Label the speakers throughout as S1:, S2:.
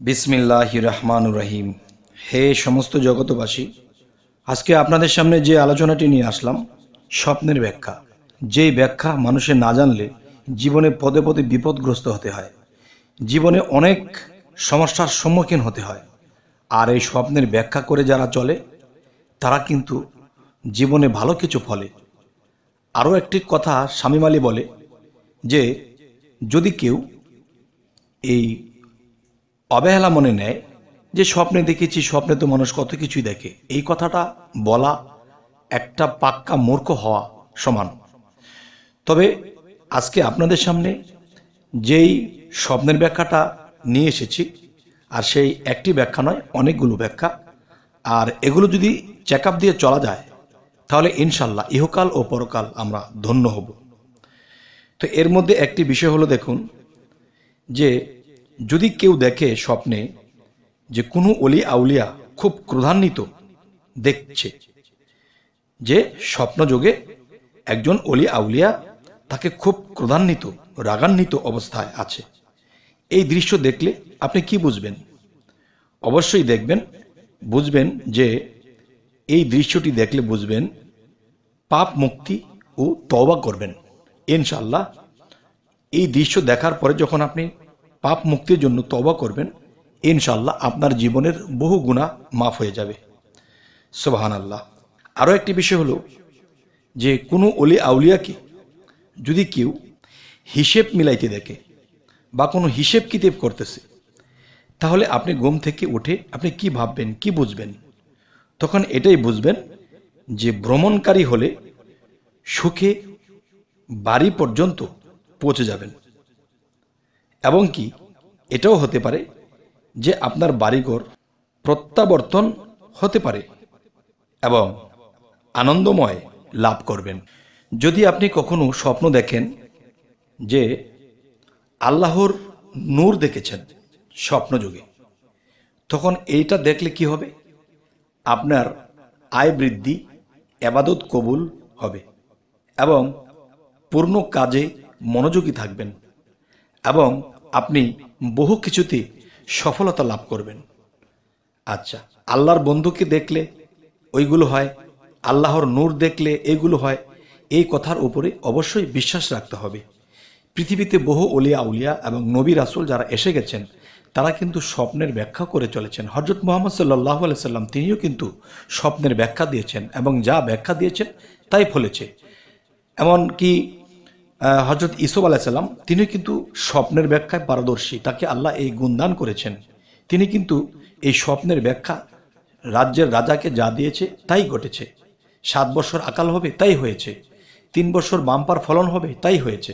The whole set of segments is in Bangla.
S1: বিসমিল্লাহ রহমান রহিম। হে সমস্ত জগতবাসী আজকে আপনাদের সামনে যে আলোচনাটি নিয়ে আসলাম, স্বপ্নের ব্যাখ্যা। যেই ব্যাখ্যা মানুষের না জানলে জীবনে পদে পদে বিপদগ্রস্ত হতে হয়। জীবনে অনেক সমস্যার সম্মুখীন হতে হয়। আর এই স্বপ্নের ব্যাখ্যা করে যারা চলে, তারা কিন্তু জীবনে ভালো কিছু ফলে। আরও একটি কথা আলী বলে যে, যদি কেউ এই অবহেলা মনে নেয় যে স্বপ্নে দেখেছি, স্বপ্নে তো মানুষ কত কিছুই দেখে। এই কথাটা বলা একটা পাক্কা মূর্খ হওয়া সমান। তবে আজকে আপনাদের সামনে যেই স্বপ্নের ব্যাখ্যাটা নিয়ে এসেছি, আর সেই একটি ব্যাখ্যা নয়, অনেকগুলো ব্যাখ্যা, আর এগুলো যদি চেক দিয়ে চলা যায়, তাহলে ইনশাল্লাহ ইহকাল ও পরকাল আমরা ধন্য হব। তো এর মধ্যে একটি বিষয় হলো দেখুন, যে যদি কেউ দেখে স্বপ্নে যে কোনো অলি আউলিয়া খুব ক্রোধান্বিত, দেখছে যে স্বপ্নযোগে একজন অলি আউলিয়া তাকে খুব ক্রোধান্বিত, রাগান্বিত অবস্থায় আছে। এই দৃশ্য দেখলে আপনি কি বুঝবেন? অবশ্যই দেখবেন, বুঝবেন যে এই দৃশ্যটি দেখলে বুঝবেন পাপ মুক্তি ও তওবা করবেন। ইনশাল্লাহ এই দৃশ্য দেখার পরে যখন আপনি পাপ মুক্তির জন্য তবা করবেন ইনশাল্লাহ আপনার জীবনের বহু গুণা মাফ হয়ে যাবে। সোবাহান আল্লাহ আরও একটি বিষয় হলো যে, কোনো অলি আউলিয়াকে যদি কেউ হিসেব মিলাইতে দেখে বা কোনো হিসেব কিতেব করতেছে, তাহলে আপনি ঘুম থেকে উঠে আপনি কি ভাববেন, কি বুঝবেন? তখন এটাই বুঝবেন যে, ভ্রমণকারী হলে সুখে বাড়ি পর্যন্ত পৌঁছে যাবেন। এবং কি? এটাও হতে পারে যে আপনার বাড়িঘর প্রত্যাবর্তন হতে পারে এবং আনন্দময় লাভ করবেন। যদি আপনি কখনো স্বপ্ন দেখেন যে আল্লাহর নূর দেখেছেন স্বপ্নযোগে, তখন এইটা দেখলে কি হবে? আপনার আয় বৃদ্ধি, এবাদত কবুল হবে এবং পূর্ণ কাজে মনোযোগী থাকবেন এবং আপনি বহু কিছুতে সফলতা লাভ করবেন। আচ্ছা আল্লাহর বন্ধুকে দেখলে ওইগুলো হয়, আল্লাহর নূর দেখলে এগুলো হয়, এই কথার উপরে অবশ্যই বিশ্বাস রাখতে হবে। পৃথিবীতে বহু অলিয়া, উলিয়া এবং নবী রাসুল যারা এসে গেছেন, তারা কিন্তু স্বপ্নের ব্যাখ্যা করে চলেছেন। হজরত মোহাম্মদ সাল্লাহ সাল্লাম, তিনিও কিন্তু স্বপ্নের ব্যাখ্যা দিয়েছেন এবং যা ব্যাখ্যা দিয়েছেন তাই ফলেছে। এমনকি হজরত ইসুফ আলাইসাল্লাম তিনি কিন্তু স্বপ্নের ব্যাখ্যায় পারদর্শী, তাকে আল্লাহ এই গুণদান করেছেন। তিনি কিন্তু এই স্বপ্নের ব্যাখ্যা রাজ্যের রাজাকে যা দিয়েছে তাই ঘটেছে। সাত বছর আকাল হবে তাই হয়েছে। তিন বছর বাম্পার ফলন হবে তাই হয়েছে।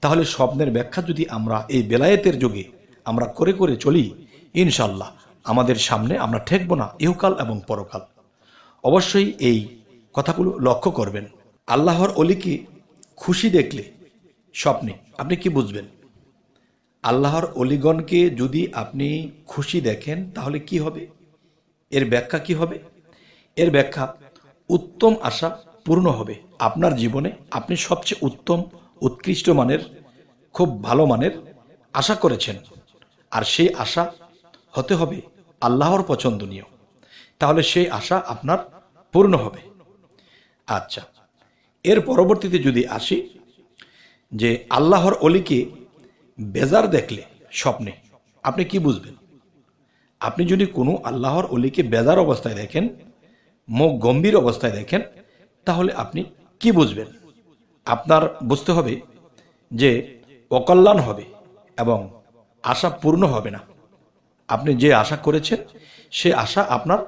S1: তাহলে স্বপ্নের ব্যাখ্যা যদি আমরা এই বেলায়েতের যুগে আমরা করে করে চলি ইনশাল্লাহ আমাদের সামনে আমরা ঠেকবো না, ইহকাল এবং পরকাল। অবশ্যই এই কথাগুলো লক্ষ্য করবেন। আল্লাহর অলিকে খুশি দেখলে স্বপ্নে। আপনি কি বুঝবেন? আল্লাহর অলিগণকে যদি আপনি খুশি দেখেন, তাহলে কি হবে? এর ব্যাখ্যা কি হবে? এর ব্যাখ্যা, উত্তম আশা পূর্ণ হবে। আপনার জীবনে আপনি সবচেয়ে উত্তম, উৎকৃষ্ট মানের, খুব ভালো মানের আশা করেছেন। আর সেই আশা হতে হবে আল্লাহর পছন্দনীয়। তাহলে সেই আশা আপনার পূর্ণ হবে। আচ্ছা এর পরবর্তীতে যদি আসি যে আল্লাহর অলিকে বেজার দেখলে স্বপ্নে, আপনি কি বুঝবেন? আপনি যদি কোনো আল্লাহর অলিকে বেজার অবস্থায় দেখেন, মুখ গম্ভীর অবস্থায় দেখেন, তাহলে আপনি কি বুঝবেন? আপনার বুঝতে হবে যে অকল্যাণ হবে এবং আশা পূর্ণ হবে না। আপনি যে আশা করেছেন, সে আশা আপনার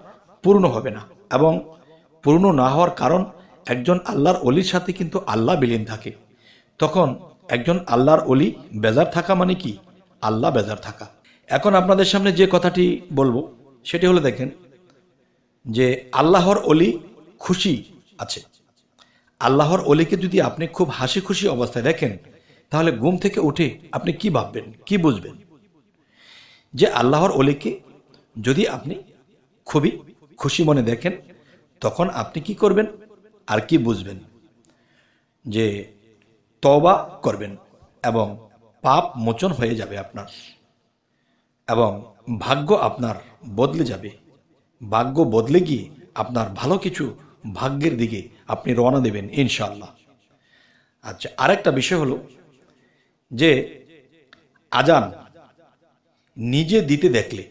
S1: পূর্ণ হবে না এবং পূর্ণ না হওয়ার কারণ একজন আল্লাহর অলির সাথে কিন্তু আল্লাহ বিলীন থাকে। তখন একজন আল্লাহর অলি বেজার থাকা মানে কি? আল্লাহ বেজার থাকা। এখন আপনাদের সামনে যে কথাটি বলব, সেটি হলো দেখেন যে আল্লাহর অলি খুশি আছে। আল্লাহর অলিকে যদি আপনি খুব হাসি খুশি অবস্থায় দেখেন, তাহলে ঘুম থেকে উঠে আপনি কি ভাববেন, কি বুঝবেন? যে আল্লাহর অলিকে যদি আপনি খুবই খুশি মনে দেখেন, তখন আপনি কি করবেন আর কি বুঝবেন? যে তবা করবেন এবং পাপ মোচন হয়ে যাবে আপনার। এবং ভাগ্য আপনার বদলে যাবে। ভাগ্য বদলে গিয়ে আপনার ভালো কিছু ভাগ্যের দিকে আপনি রওনা দেবেন ইনশাল্লাহ আচ্ছা আরেকটা বিষয় হলো যে আজান নিজে দিতে দেখলে,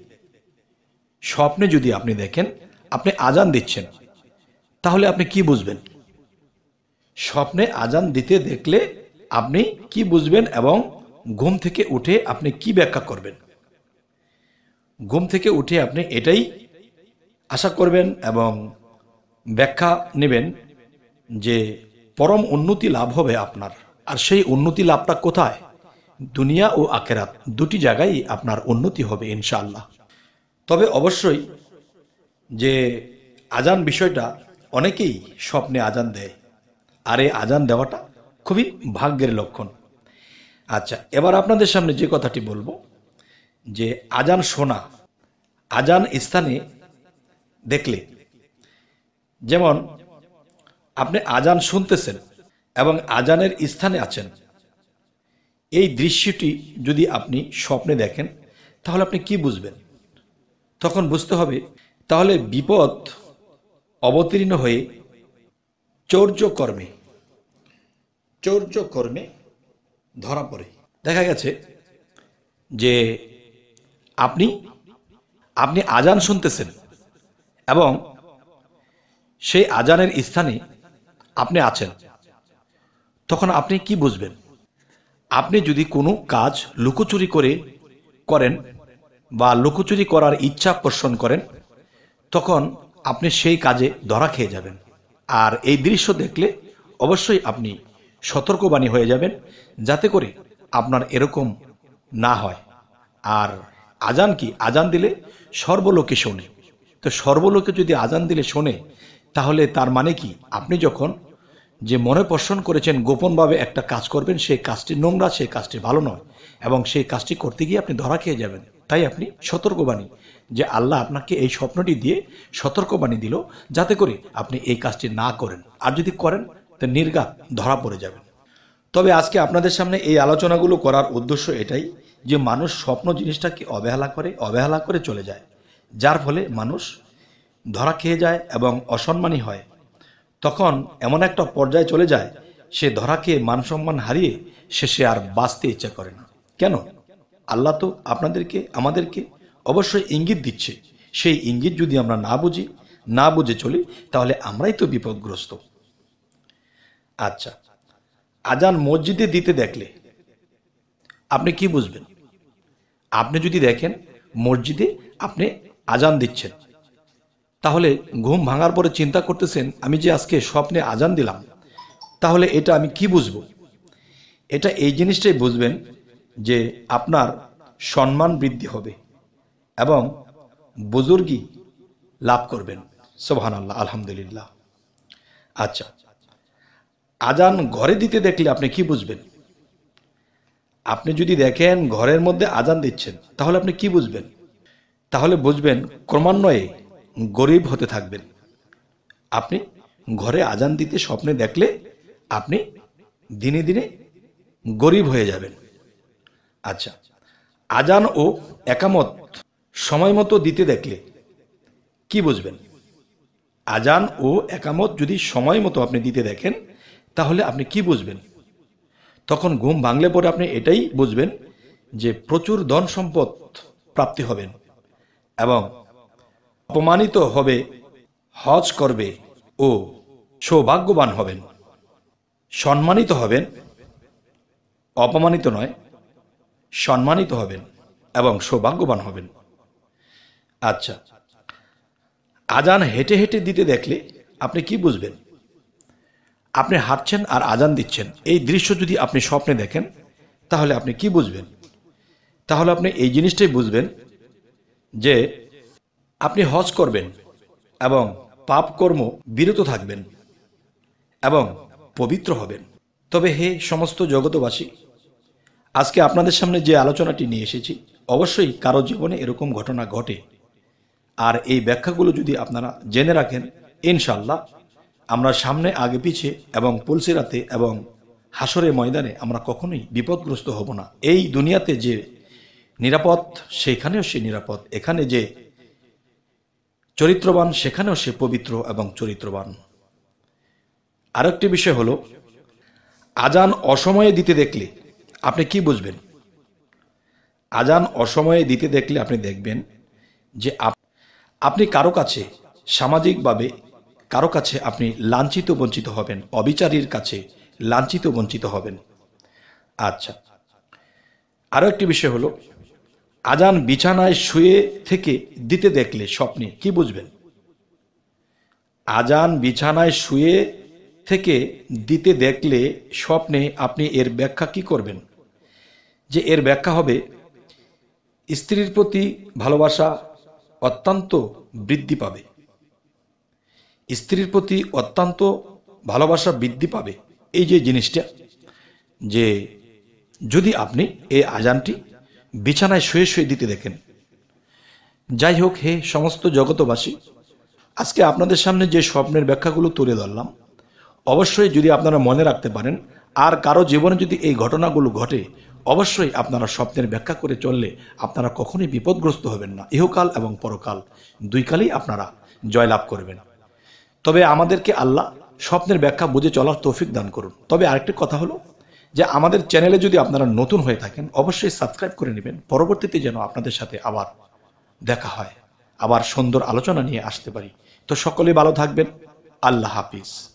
S1: স্বপ্নে যদি আপনি দেখেন, আপনি আজান দিচ্ছেন, তাহলে আপনি কি বুঝবেন? স্বপ্নে আজান দিতে দেখলে আপনি কি বুঝবেন এবং ঘুম থেকে উঠে আপনি কি ব্যাখ্যা করবেন? ঘুম থেকে উঠে আপনি এটাই আশা করবেন এবং ব্যাখ্যা নেবেন যে পরম উন্নতি লাভ হবে আপনার। আর সেই উন্নতি লাভটা কোথায়? দুনিয়া ও আখেরাত দুটি জায়গায় আপনার উন্নতি হবে ইনশাআল্লাহ। তবে অবশ্যই যে আজান বিষয়টা অনেকেই স্বপ্নে আজান দেয়। আর এই আজান দেওয়াটা খুবই ভাগ্যের লক্ষণ। আচ্ছা এবার আপনাদের সামনে যে কথাটি বলব, যে আজান শোনা, আজান স্থানে দেখলে, যেমন আপনি আজান শুনতেছেন এবং আজানের স্থানে আছেন, এই দৃশ্যটি যদি আপনি স্বপ্নে দেখেন, তাহলে আপনি কি বুঝবেন? তখন বুঝতে হবে, তাহলে বিপদ অবতীর্ণ হয়ে চৌর্য কর্মে চৌর্য কর্মে ধরা পড়ে। দেখা গেছে যে আপনি আপনি আজান শুনতেছেন এবং সেই আজানের স্থানে আপনি আছেন। তখন আপনি কি বুঝবেন? আপনি যদি কোনো কাজ লুকোচুরি করে করেন বা লুকোচুরি করার ইচ্ছা পোষণ করেন, তখন আপনি সেই কাজে ধরা খেয়ে যাবেন। আর এই দৃশ্য দেখলে অবশ্যই আপনি সতর্কবাণী হয়ে যাবেন যাতে করে আপনার এরকম না হয়। আর আজান কি? আজান দিলে সর্বলোকে শোনে। তো সর্বলোকে যদি আজান দিলে শোনে, তাহলে তার মানে কি? আপনি যখন যে মনে পোষণ করেছেন, গোপনভাবে একটা কাজ করবেন, সেই কাজটি নোংরা, সেই কাজটি ভালো নয়, এবং সেই কাজটি করতে গিয়ে আপনি ধরা খেয়ে যাবেন। তাই আপনি সতর্কবাণী, যে আল্লাহ আপনাকে এই স্বপ্নটি দিয়ে সতর্কবাণী দিল, যাতে করে আপনি এই কাজটি না করেন। আর যদি করেন তো নির্গাত ধরা পড়ে যাবেন তবে আজকে আপনাদের সামনে এই আলোচনাগুলো করার উদ্দেশ্য এটাই যে মানুষ স্বপ্ন জিনিসটাকে অবহেলা করে অবহেলা করে চলে যায়। যার ফলে মানুষ ধরা খেয়ে যায় এবং অসম্মানী হয়। তখন এমন একটা পর্যায়ে চলে যায়, সে ধরা খেয়ে মান সম্মান হারিয়ে শেষে আর বাঁচতে ইচ্ছা করে না। কেন? আল্লাহ তো আপনাদেরকে, আমাদেরকে অবশ্যই ইঙ্গিত দিচ্ছে। সেই ইঙ্গিত যদি আমরা না বুঝি, না বুঝে চলি, তাহলে আমরাই তো বিপদগ্রস্ত। আচ্ছা। আজান মসজিদে দিতে দেখলে আপনি কি বুঝবেন? আপনি যদি দেখেন মসজিদে আপনি আজান দিচ্ছেন, তাহলে ঘুম ভাঙার পরে চিন্তা করতেছেন, আমি যে আজকে স্বপ্নে আজান দিলাম, তাহলে এটা আমি কি বুঝব? এটা এই জিনিসটাই বুঝবেন যে আপনার সম্মান বৃদ্ধি হবে এবং বুজুর্গি লাভ করবেন। সোহান আল্লাহ আলহামদুলিল্লাহ। আচ্ছা। আজান ঘরে দিতে দেখলে আপনি কি বুঝবেন? আপনি যদি দেখেন ঘরের মধ্যে আজান দিচ্ছেন, তাহলে আপনি কি বুঝবেন? তাহলে বুঝবেন ক্রমান্বয়ে গরিব হতে থাকবেন। আপনি ঘরে আজান দিতে স্বপ্নে দেখলে আপনি দিনে দিনে গরিব হয়ে যাবেন। আচ্ছা আজান ও একামত সময় মতো দিতে দেখলে কি বুঝবেন? আজান ও একামত যদি সময় মতো আপনি দিতে দেখেন তাহলে আপনি কি বুঝবেন? তখন ঘুম ভাঙলে পরে আপনি এটাই বুঝবেন যে প্রচুর ধন সম্পদ প্রাপ্তি হবেন এবং অপমানিত হবে, হজ করবে ও সৌভাগ্যবান হবেন। সম্মানিত হবেন, অপমানিত নয়, সম্মানিত হবেন এবং সৌভাগ্যবান হবেন। আচ্ছা আজান হেঁটে হেঁটে দিতে দেখলে আপনি কি বুঝবেন? আপনি হাঁটছেন আর আজান দিচ্ছেন। এই দৃশ্য যদি আপনি স্বপ্নে দেখেন, তাহলে আপনি কি বুঝবেন? তাহলে আপনি এই জিনিসটাই বুঝবেন যে আপনি হজ করবেন এবং পাপ কর্ম বিরত থাকবেন এবং পবিত্র হবেন। তবে হে সমস্ত জগতবাসী আজকে আপনাদের সামনে যে আলোচনাটি নিয়ে এসেছি, অবশ্যই কারও জীবনে এরকম ঘটনা ঘটে। আর এই ব্যাখ্যাগুলো যদি আপনারা জেনে রাখেন ইনশাল্লাহ আমরা সামনে, আগে পিছে এবং পুলসিরাতে এবং হাসরে ময়দানে আমরা কখনোই বিপদগ্রস্ত হব না। এই দুনিয়াতে যে নিরাপদ, সেখানেও সে নিরাপদ। এখানে যে চরিত্রবান, সেখানেও সে পবিত্র এবং চরিত্রবান। আরেকটি বিষয় হলো, আজান অসময়ে দিতে দেখলে আপনি কি বুঝবেন? আজান অসময়ে দিতে দেখলে আপনি দেখবেন যে আপ- আপনি কারও কাছে সামাজিকভাবে কারও কাছে আপনি লাঞ্ছিত বঞ্চিত হবেন, অবিচারীর কাছে লাঞ্ছিত বঞ্চিত হবেন। আচ্ছা আরও একটি বিষয় হলো, আজান বিছানায় শুয়ে থেকে দিতে দেখলে স্বপ্নে কি বুঝবেন? আজান বিছানায় শুয়ে থেকে দিতে দেখলে স্বপ্নে আপনি এর ব্যাখ্যা কি করবেন? যে এর ব্যাখ্যা হবে, স্ত্রীর প্রতি ভালোবাসা অত্যন্ত বৃদ্ধি পাবে। স্ত্রীর প্রতি অত্যন্ত ভালোবাসা বৃদ্ধি পাবে। এই যে জিনিসটা, যে যদি আপনি এই আজানটি বিছানায় শুয়ে শুয়ে দিতে দেখেন, যাই হোক হে সমস্ত জগতবাসী আজকে আপনাদের সামনে যে স্বপ্নের ব্যাখ্যাগুলো তুলে ধরলাম, অবশ্যই যদি আপনারা মনে রাখতে পারেন, আর কারও জীবনে যদি এই ঘটনাগুলো ঘটে, অবশ্যই আপনারা স্বপ্নের ব্যাখ্যা করে চললে আপনারা কখনোই বিপদগ্রস্ত হবেন না। ইহকাল এবং পরকাল দুই কালেই আপনারা জয়লাভ করবেন। তবে আমাদেরকে আল্লাহ স্বপ্নের ব্যাখ্যা বুঝে চলার তৌফিক দান করুন। তবে আরেকটি কথা হলো যে আমাদের চ্যানেলে যদি আপনারা নতুন হয়ে থাকেন, অবশ্যই সাবস্ক্রাইব করে নেবেন। পরবর্তীতে যেন আপনাদের সাথে আবার দেখা হয়, আবার সুন্দর আলোচনা নিয়ে আসতে পারি। তো সকলে ভালো থাকবেন। আল্লাহ হাফিজ।